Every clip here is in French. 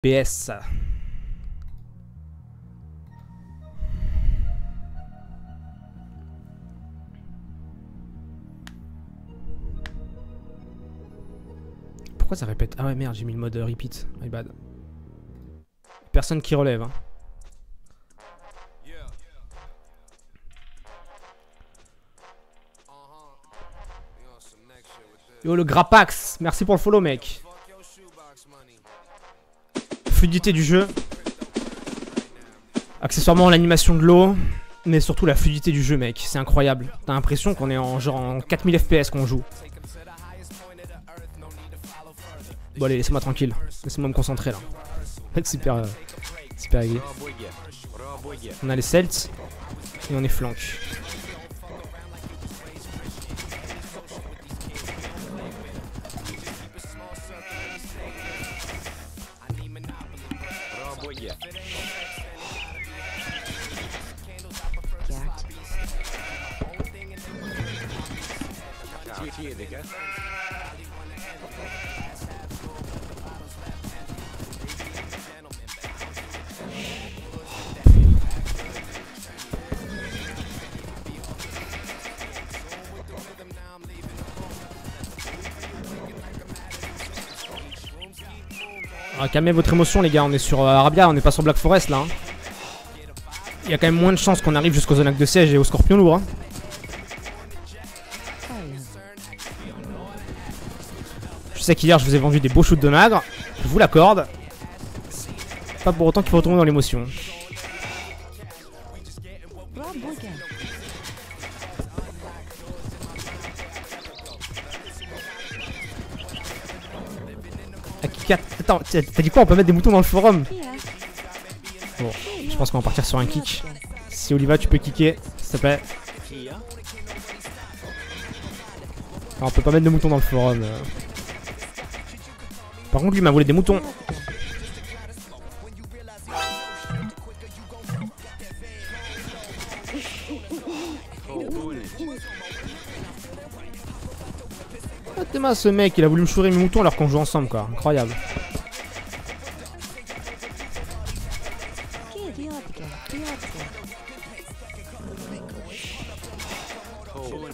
PS. Pourquoi ça répète? Ah ouais merde j'ai mis le mode euh, repeat, my bad. Personne qui relève. Hein. Yo le Grapax, merci pour le follow mec. Fluidité du jeu. Accessoirement l'animation de l'eau. Mais surtout la fluidité du jeu mec, c'est incroyable. T'as l'impression qu'on est en genre en 4000 FPS qu'on joue. Bon allez, laissez-moi tranquille. Laissez-moi me concentrer là. super, euh, super aiguë. On a les Celts et on est flank. Ah, calmez votre émotion les gars, on est sur euh, Arabia, on n'est pas sur Black Forest là. hein. Il y a quand même moins de chances qu'on arrive jusqu'au zonac de siège et au scorpion lourd. hein. Je sais qu'hier je vous ai vendu des beaux shoots de nagre, je vous l'accorde. Pas pour autant qu'il faut retomber dans l'émotion. Attends, t'as dit quoi On peut mettre des moutons dans le forum Bon, je pense qu'on va partir sur un kick. Si Oliva, tu peux kicker, s'il te plaît. On peut pas mettre de moutons dans le forum. euh. Par contre, lui m'a volé des moutons. T'es mal, ce mec, il a voulu me chourer mes moutons alors qu'on joue ensemble, quoi. Incroyable.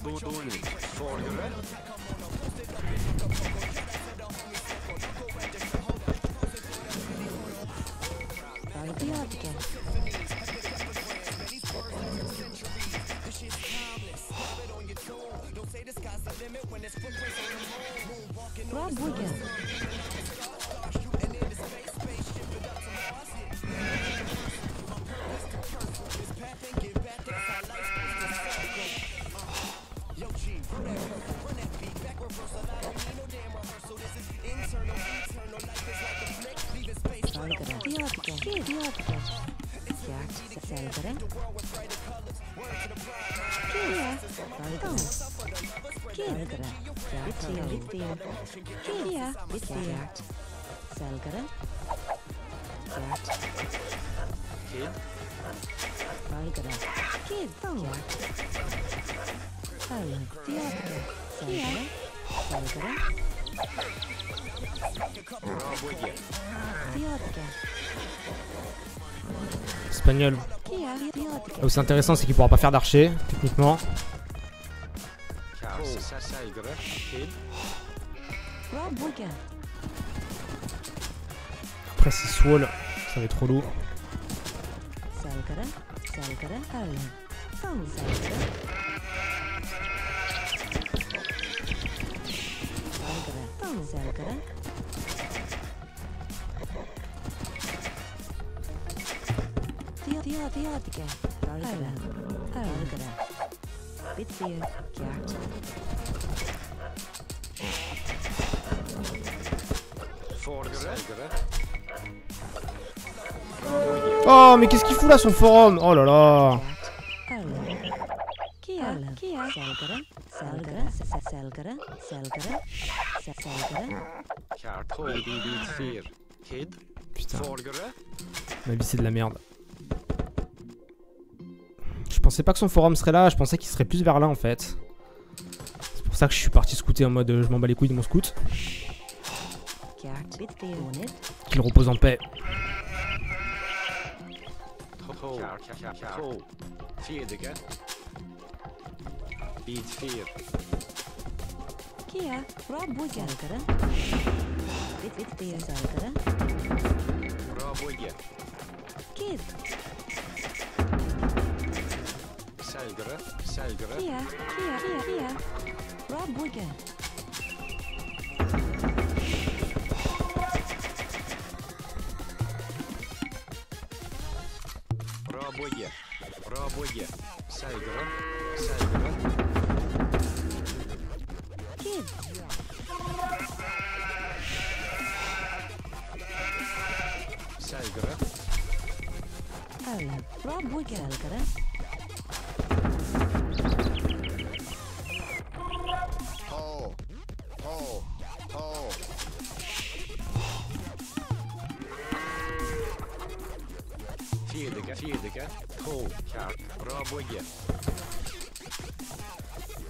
Bordeaux, Bordeaux, Bordeaux, Bordeaux, Bordeaux, Bordeaux, Espagnol. Là où c'est intéressant, c'est qu'il pourra pas faire d'archer, techniquement. Après, c'est Swall, ça va être trop lourd. Oh, mais qu'est-ce qu'il fout là, son forum? Oh là là Putain, ma vie c'est de la merde. Je pensais pas que son forum serait là, je pensais qu'il serait plus vers là en fait. C'est pour ça que je suis parti scouter en mode euh, je m'en bats les couilles de mon scout. Qu'il repose en paix.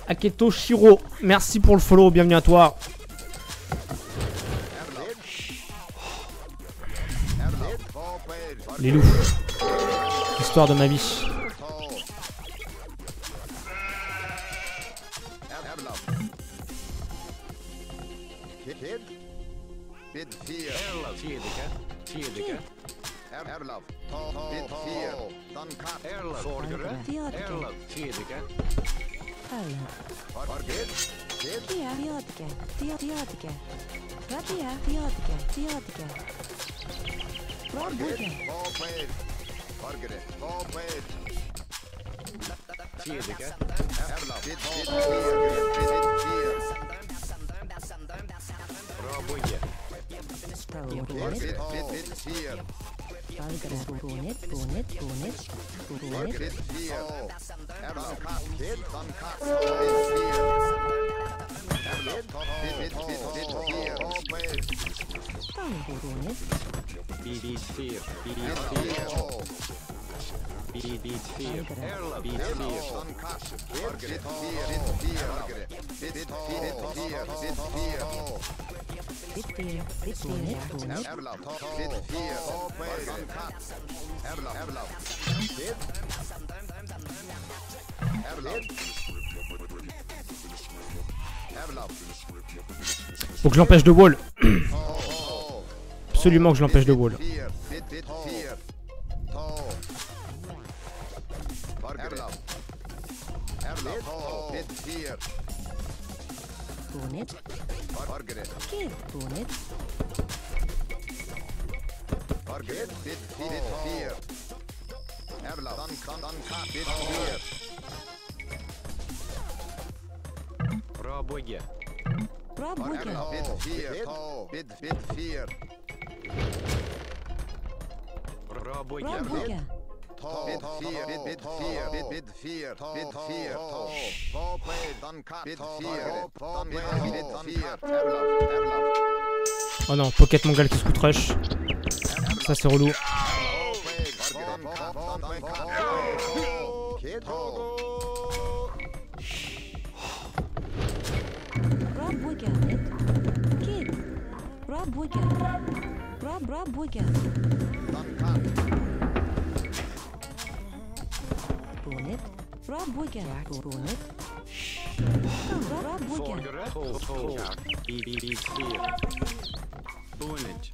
Aketo Shiro, merci pour le follow, bienvenue à toi. Les loups. Histoire de ma vie. Fargere. Hoped. Tidiga. Jävlar. Bra Boje. Jävlar. Bonnet. Bit 4. Bit Erlov. 4. Tall. Bit bit 4. Erla. Bit 4. Vit beer, vit bonnet, bonnet. Faut que je l'empêche de wall. Absolument que je l'empêche de wall. Bonnet, kid, bonnet. Bra bygge. Bra bojgare. Bra Bra bygge. bojgare. Bid fear, bid bid fear, bid bid fear, bid fear, tall. Ball play, done cut, bid fear, ball play, bid fear, Erlov, Erlov. Oh non, Pocket Mongol qui scoot rush. Ça c'est relou. Tall. Kid. Kid. Bra bra burger. Bonnet. Bra burger. Bonnet. Bra burger. Bonnet.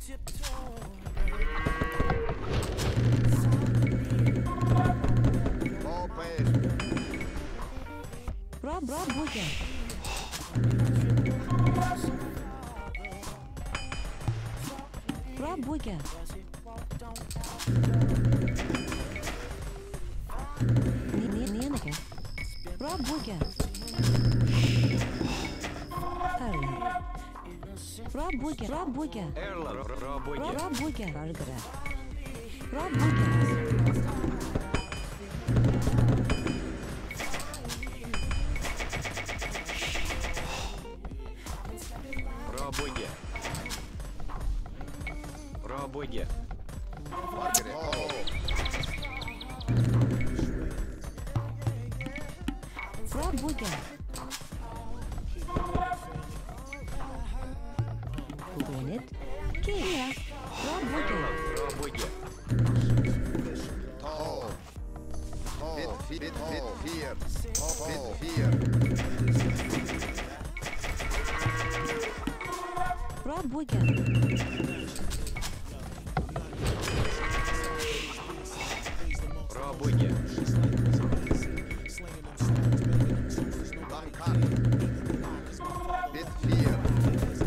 Bra bra burger. Robuga. Robuga. Robuga. Robuga. Robuga.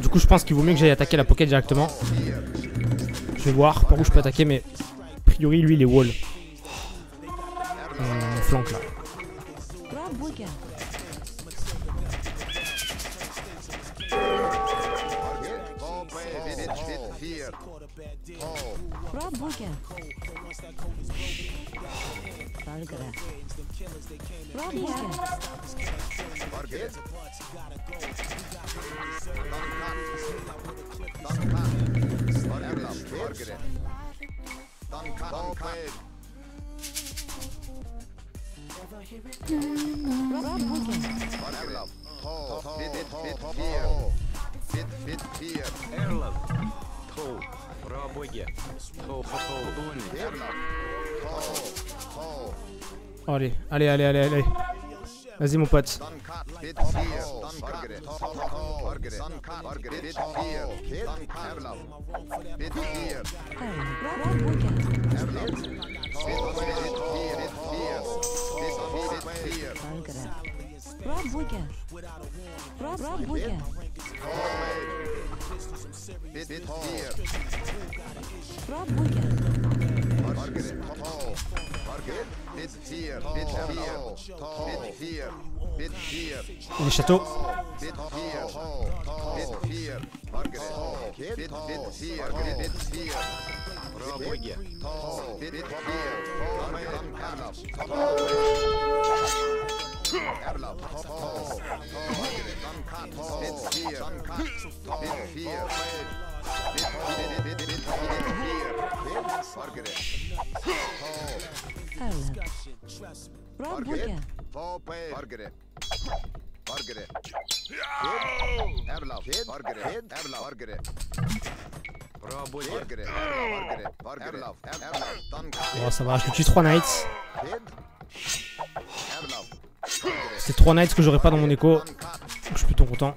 Du coup, je pense qu'il vaut mieux que j'aille attaquer la pocket directement. Je vais voir par où je peux attaquer, mais a priori, lui, il est wall. On flanque là. Пробуйте. Vargere. Dann cut. Dann cut. Vargere. Vargere. Dann cut. Dann cut. Пробуйте. Vargere. Ho. Bit bit bit vier. Bit bit vier. Эрлов. Ту. Пробуйте. Ту. Ту. Бунич. Erla. Ho. Ho. Allez, allez, allez, allez, allez. Vas-y, mon pote. Et les châteaux. Bargeret. Bon ça va, je tue 3 knights. C'est 3 knights que j'aurais pas dans mon écho. Je suis plutôt content.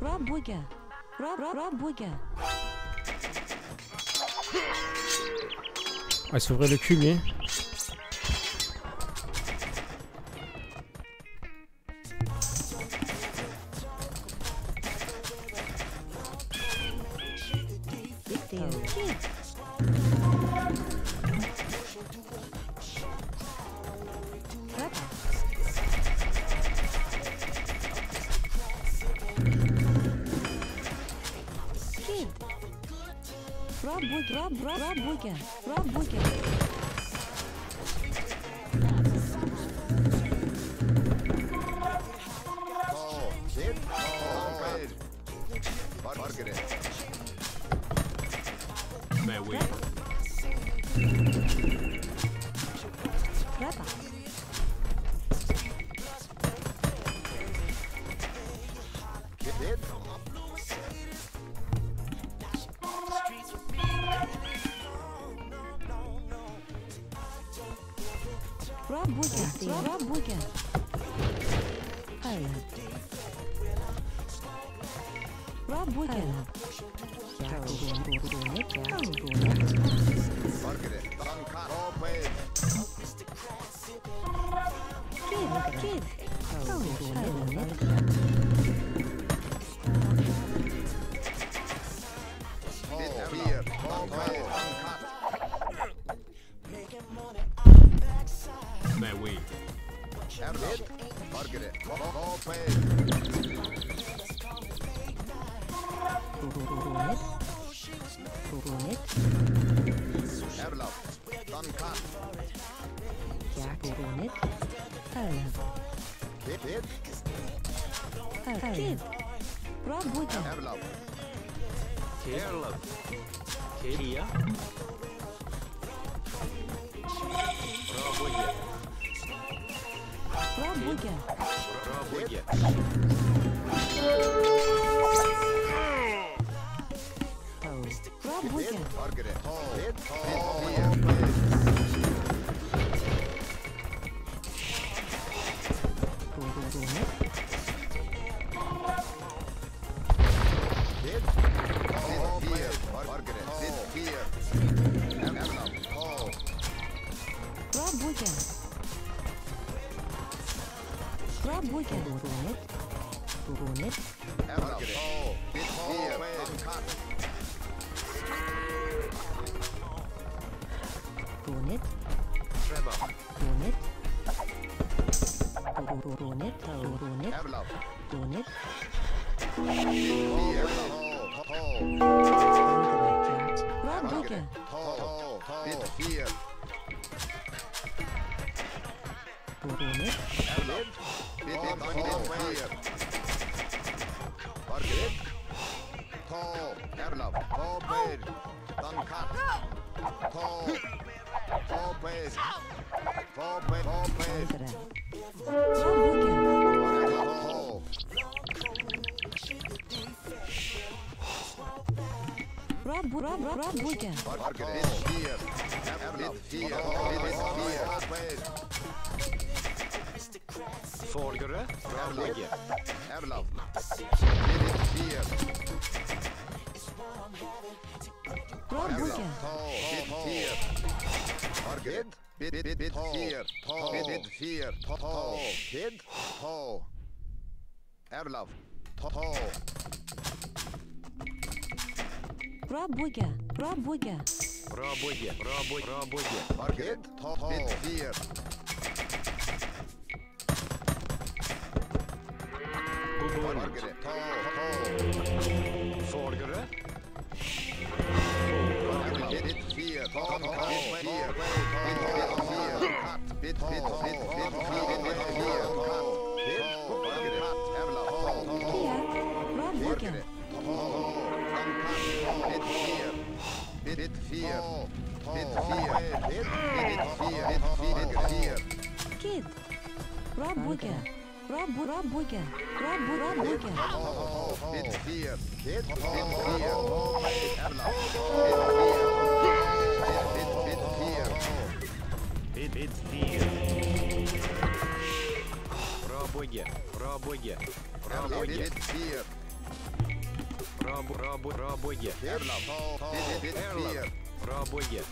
Rob Rob, Rob, Rob Ah, s'ouvrait le cul, lui. Kids, kids, don't, don't, don't. Grab wicket. Run it. Run it. Look at it. Oh, big hole, yeah, man. I'm caught. Run it. Trevor. Run it. Run it. Run it. Run it. Big hole, hole. Grab wicket. Hole, hole. Bit here. Run it. Run it. Rob, Rob, Rob, Rob Wigan. Rob, Rob, Rob, Rob, Rob, Rob, Rob, Rob, Rob, Rob, Rob, Фольгера, Арлоги, Эрлав, Горбуки. Аргед, Бидфир, Бидфир, Бид, Эрлав, Пробуги, пробуги. Пробуги, пробуги, пробуги. Аргед, Бидфир. Torgere, ta, ta. Torgere? Kid, Rob Wicker. Про боги, про боги, про боги. Про боги, про боги. Про боги.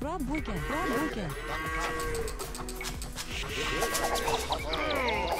Про боги, про боги. Oh!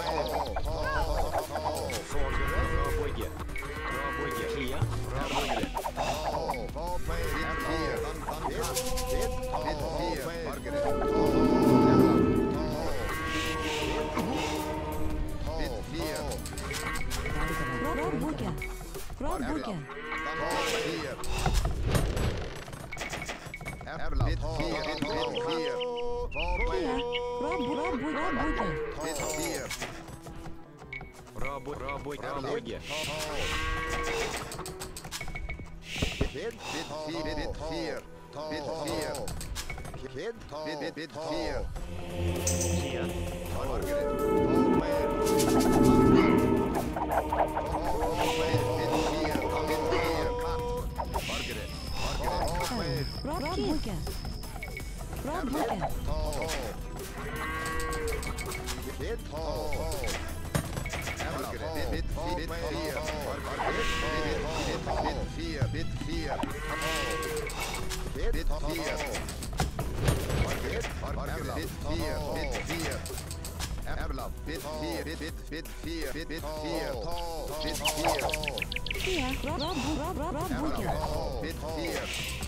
4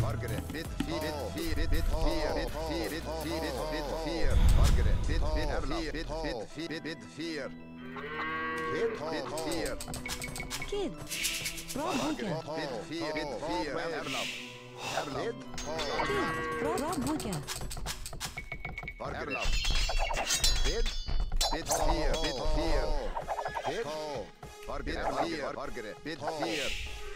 Margaret, bit vier, bit vier, wit, wit, vier, wit, vier, wit, vier, wit, wit, vier. Margaret, bit wit, vier, wit, bit vier, wit, wit, vier. Wit, wit, vier. Kid. Bra Margaret, wit, vier, wit, vier, Erland. Erland. Kid, bra, bra boeken. bit Wit, vier, wit, vier. Wit, Margaret, vier, Margaret, wit, vier.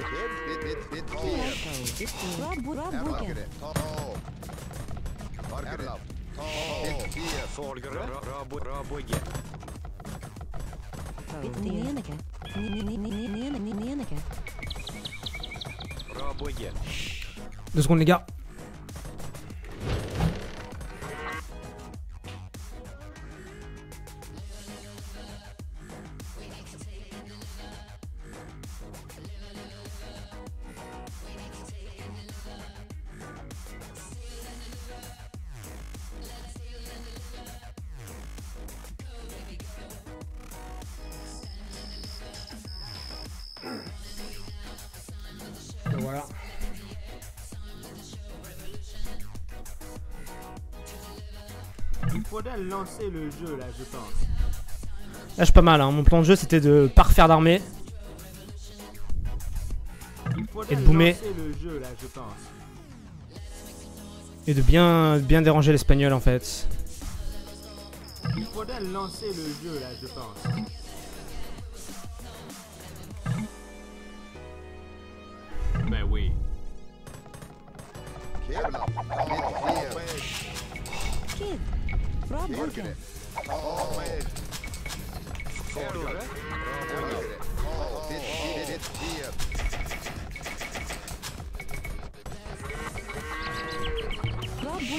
Ditt, ditt, ditt Du ska ligga. Lancer le jeu là, je pense. Là, je suis pas mal. Hein. Mon plan de jeu, c'était de pas refaire d'armée. Et de boomer. le jeu là, je pense. Et de bien, bien déranger l'espagnol, en fait. Il faudrait lancer le jeu là, je pense.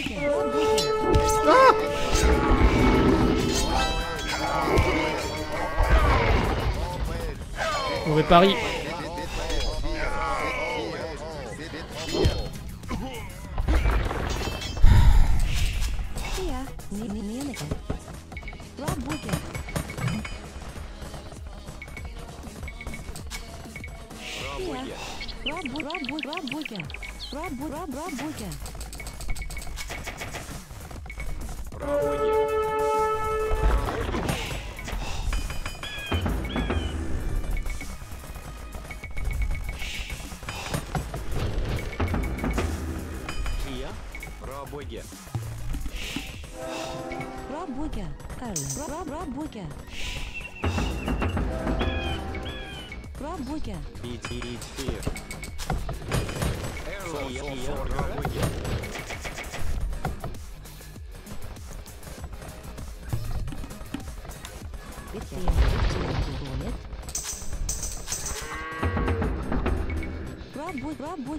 Ah Mauvais pari. Rob Rob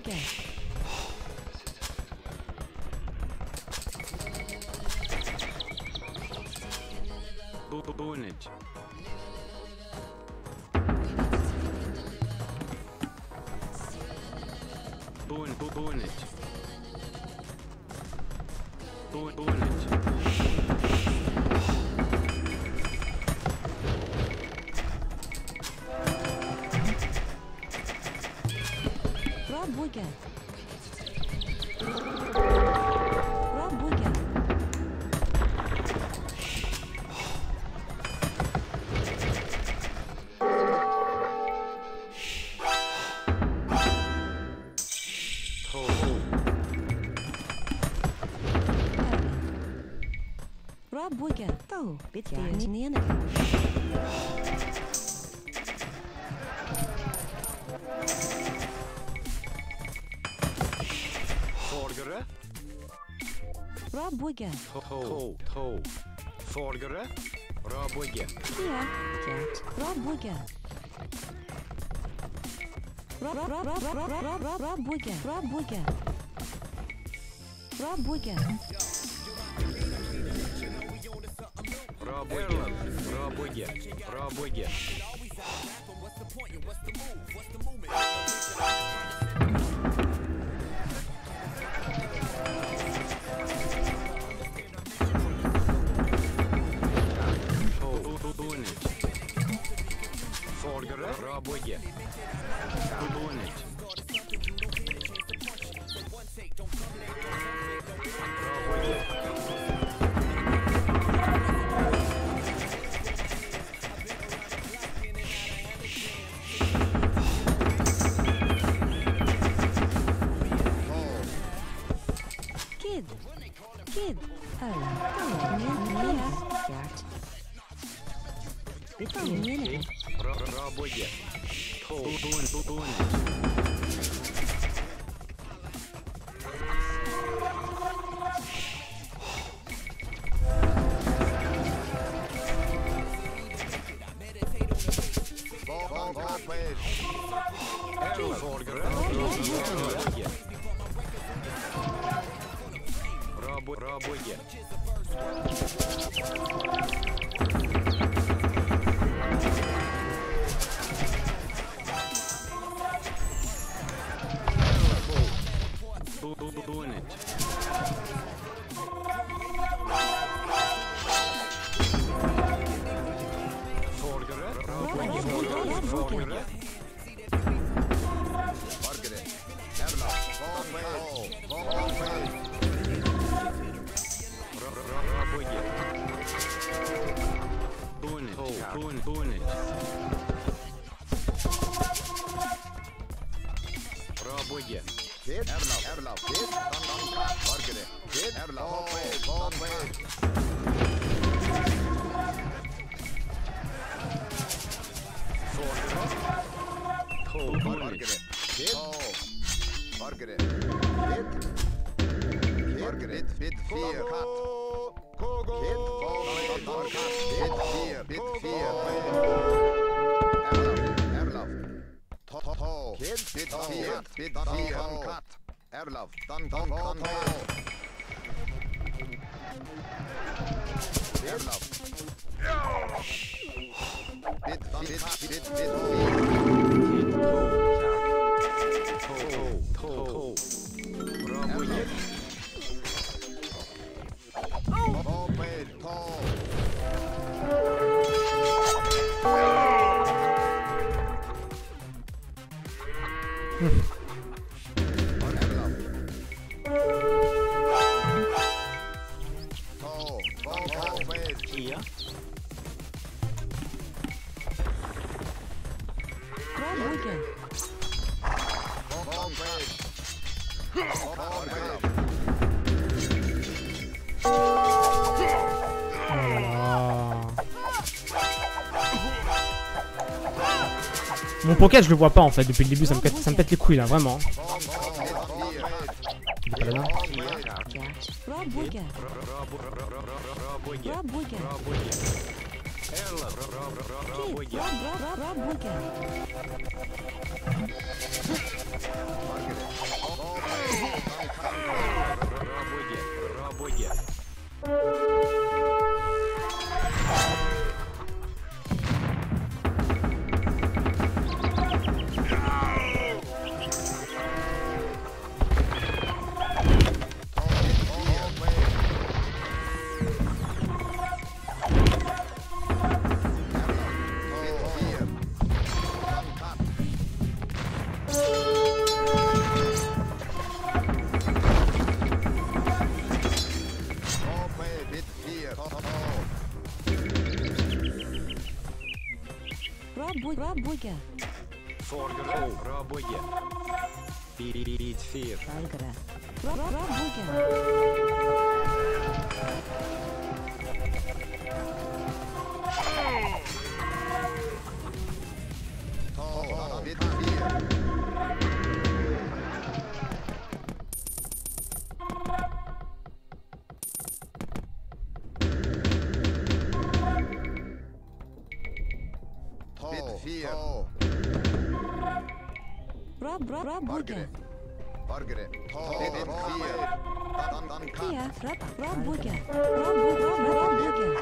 day. Bunage. Bun, bunage. Bun, bunage. Бургер. Про бургер. Про бургер. Пятьярненный. Робоге. Хоу, хоу. Форгере. Робоге. Я. Кет. Робоге. Робоге. Робоге. Робоге. Робоге. Робоге. Робоге. What's the point? What's the move? What's the movement? Пробуйте. Выполнить. Kid. Kid. Oh, yeah, yeah. Good minute. Oye, Oh, boy, todo, boy. Pocket, je le vois pas en fait depuis le début, ça me ça me pète les couilles là, vraiment. Форгер. Работе. Пить фир. Tall, burger. Burger. Hold clear. Come, come, come. Clear. Raw burger. Raw burger. Raw burger.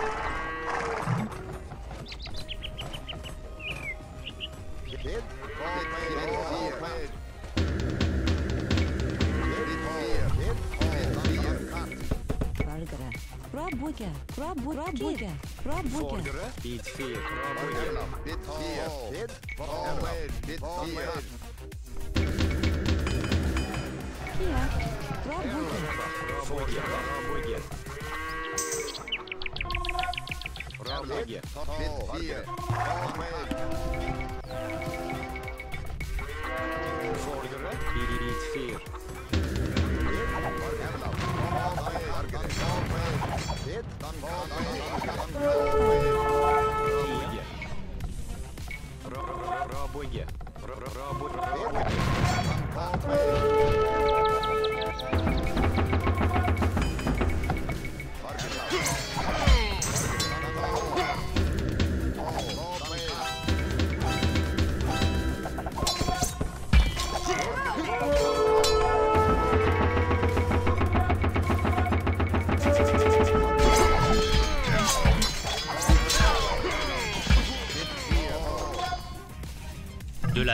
Kid? Hold clear. Hold clear. Rabbuga, Rabbuga, Rabbuga, Rabbuga. Bit fear, Rabbuga. Bit fear, bit fear, bit fear, bit fear. Rabugge. Fethiye. Ahmet. Folgere. Bilit fir. Rabugge. Rabugge. Rabugge.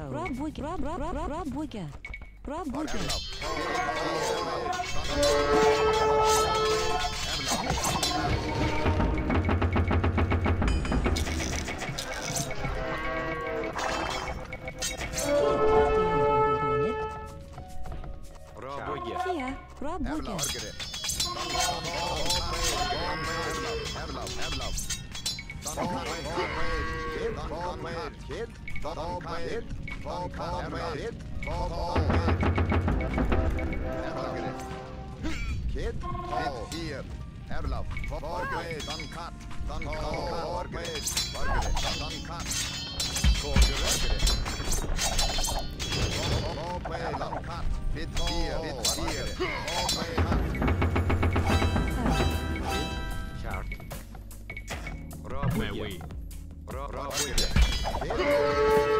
code. Rob Boyka. Rob, Rob, Rob, Rob, Rob Boyka. Rob Boyka. Rob Boyka. Rob Boyka. Rob Where we? Rob Where we?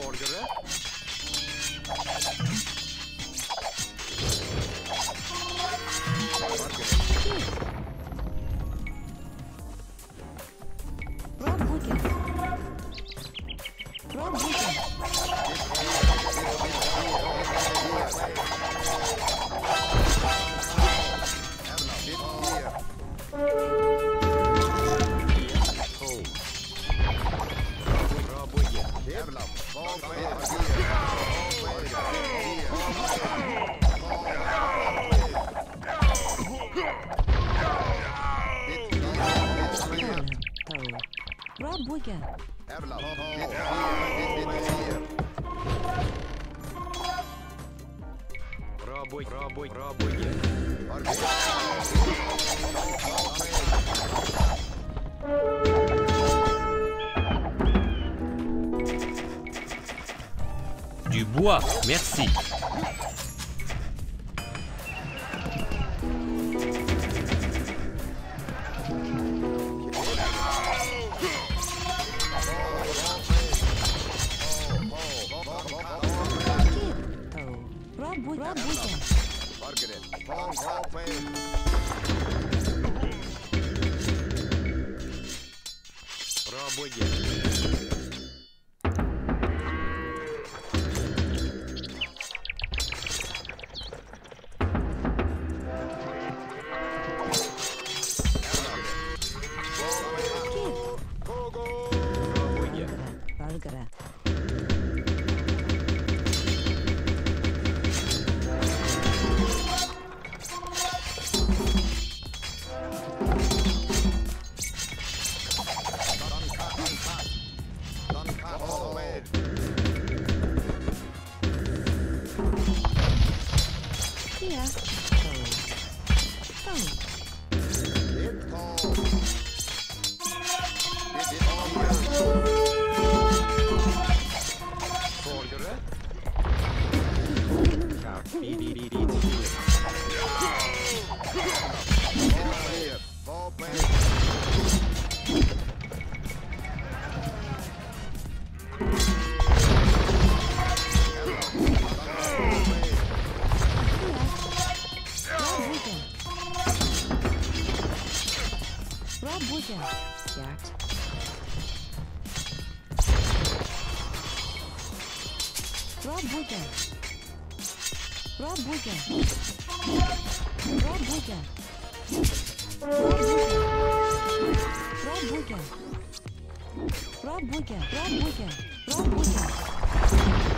hamburgare Rob Boogie. Rob Boogie. Рабоге. Рабоге. Valgara. Yeah, stacked. Rob Booger. Rob Booger. Rob Booger. Rob Booger. Rob Booger. Rob Booger. Rob Booger. Rob Booger.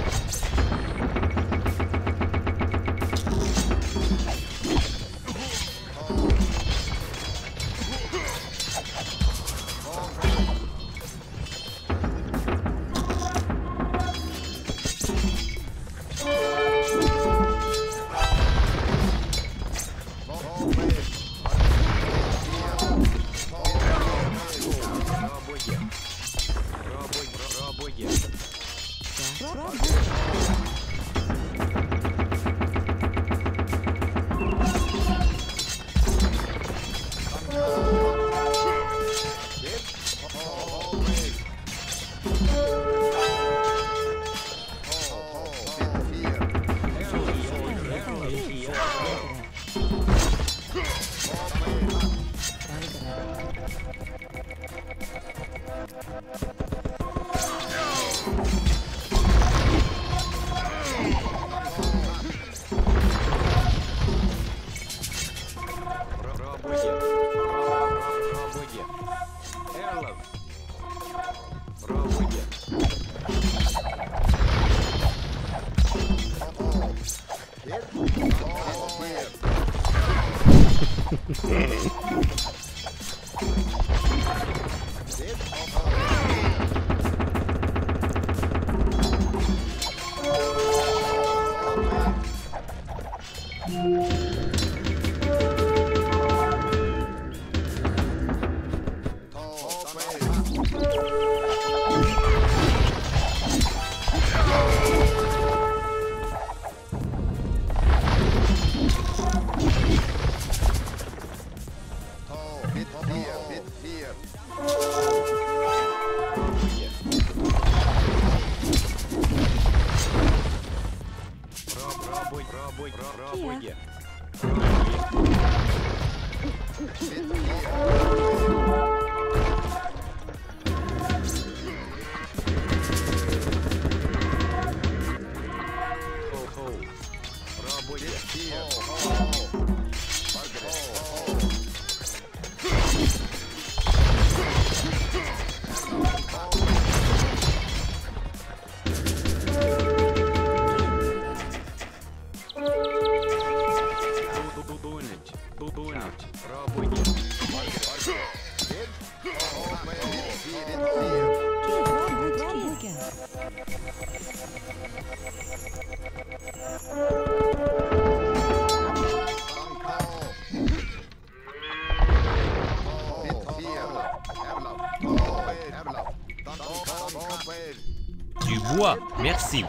Merci.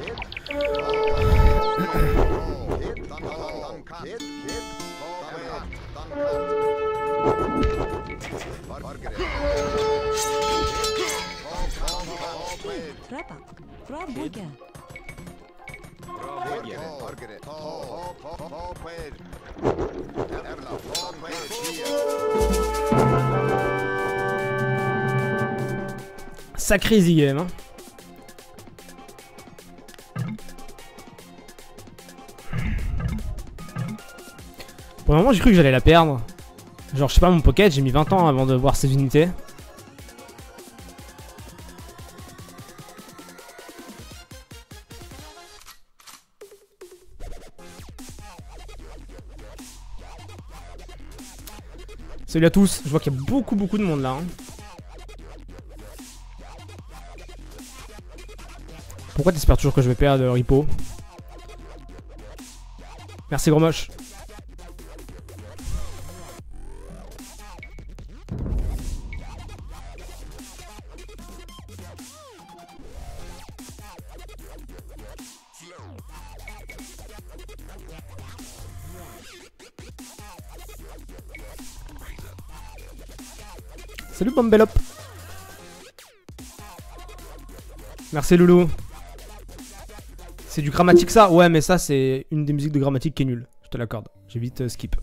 Sacré ZM, hein Pour le moment, j'ai cru que j'allais la perdre. Genre, je sais pas, mon pocket, j'ai mis 20 ans avant de voir ces unités. Salut à tous, je vois qu'il y a beaucoup beaucoup de monde là. hein. Pourquoi t'espères toujours que je vais perdre, Ripo Merci gros moche. Merci Loulou. C'est du grammatique ça? Ouais mais ça c'est une des musiques de grammatique qui est nulle. Je te l'accorde. J'ai vite euh, skip.